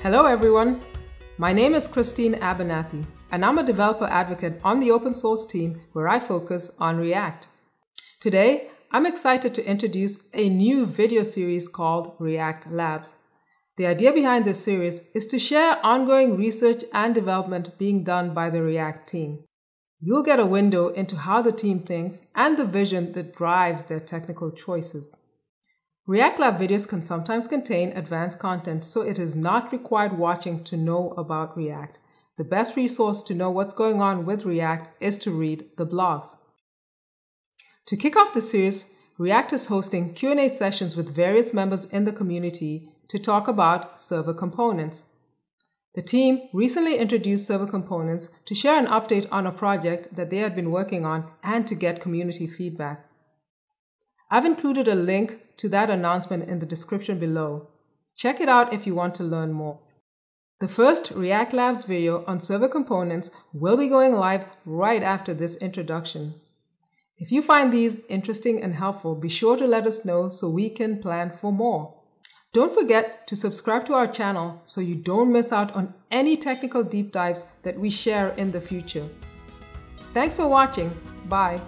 Hello everyone, my name is Christine Abernathy and I'm a developer advocate on the open source team where I focus on React. Today, I'm excited to introduce a new video series called React Labs. The idea behind this series is to share ongoing research and development being done by the React team. You'll get a window into how the team thinks and the vision that drives their technical choices. React Lab videos can sometimes contain advanced content, so it is not required watching to know about React. The best resource to know what's going on with React is to read the blogs. To kick off the series, React is hosting Q&A sessions with various members in the community to talk about server components. The team recently introduced server components to share an update on a project that they had been working on and to get community feedback. I've included a link to that announcement in the description below. Check it out if you want to learn more. The first React Labs video on server components will be going live right after this introduction. If you find these interesting and helpful, be sure to let us know so we can plan for more. Don't forget to subscribe to our channel so you don't miss out on any technical deep dives that we share in the future. Thanks for watching. Bye.